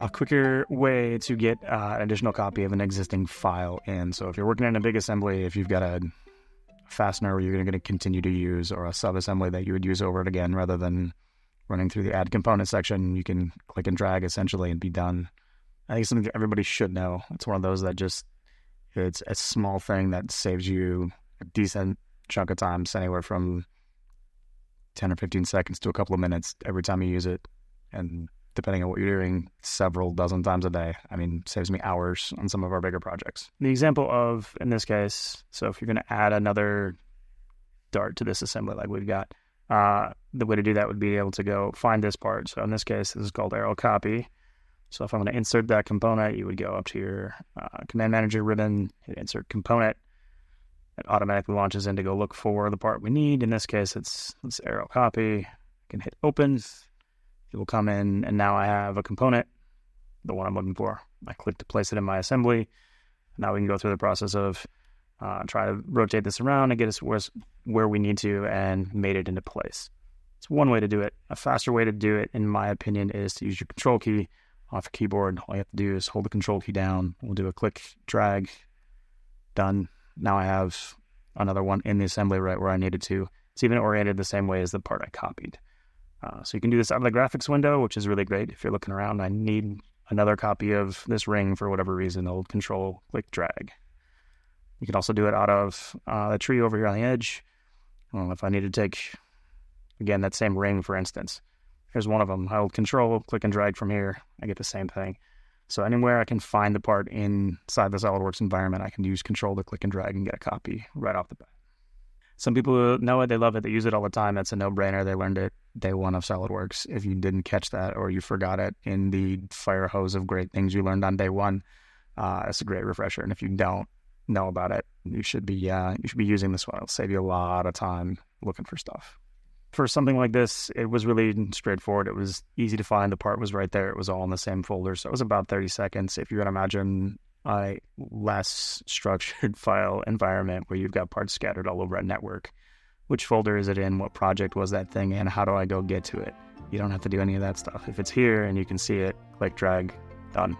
a quicker way to get uh, an additional copy of an existing file in. So if you're working in a big assembly, if you've got a fastener you're going to continue to use or a sub assembly that you would use over it again rather than running through the add component section, you can click and drag essentially and be done. I think something everybody should know. It's one of those that just it's a small thing that saves you a decent chunk of time, anywhere from 10 or 15 seconds to a couple of minutes every time you use it. And depending on what you're doing, several dozen times a day. I mean, saves me hours on some of our bigger projects. The example of, in this case, so if you're going to add another dart to this assembly like we've got, uh, the way to do that would be able to go find this part. So in this case, this is called arrow copy. So if I'm going to insert that component, you would go up to your uh, command manager ribbon, hit insert component. It automatically launches in to go look for the part we need. In this case, it's, it's arrow copy. I can hit open. It will come in, and now I have a component, the one I'm looking for. I click to place it in my assembly. Now we can go through the process of uh, try to rotate this around and get us where, where we need to and made it into place. It's one way to do it. A faster way to do it, in my opinion, is to use your control key off a keyboard. All you have to do is hold the control key down. We'll do a click, drag, done. Now I have another one in the assembly right where I needed to. It's even oriented the same way as the part I copied. Uh, so you can do this out of the graphics window, which is really great. If you're looking around, I need another copy of this ring for whatever reason, hold control, click, drag. You can also do it out of uh, the tree over here on the edge. Well, if I need to take, again, that same ring, for instance, here's one of them. I hold control, click and drag from here. I get the same thing. So anywhere I can find the part inside the SolidWorks environment, I can use control to click and drag and get a copy right off the bat. Some people know it, they love it, they use it all the time. That's a no brainer. They learned it day one of SolidWorks. If you didn't catch that or you forgot it in the fire hose of great things you learned on day one, uh, it's a great refresher. And if you don't, know about it, you should be uh, you should be using this one. It'll save you a lot of time looking for stuff. For something like this, it was really straightforward. It was easy to find. The part was right there. It was all in the same folder, so it was about thirty seconds. If you can imagine a less structured file environment where you've got parts scattered all over a network, which folder is it in? What project was that thing in? How do I go get to it? You don't have to do any of that stuff. If it's here and you can see it, click, drag, done.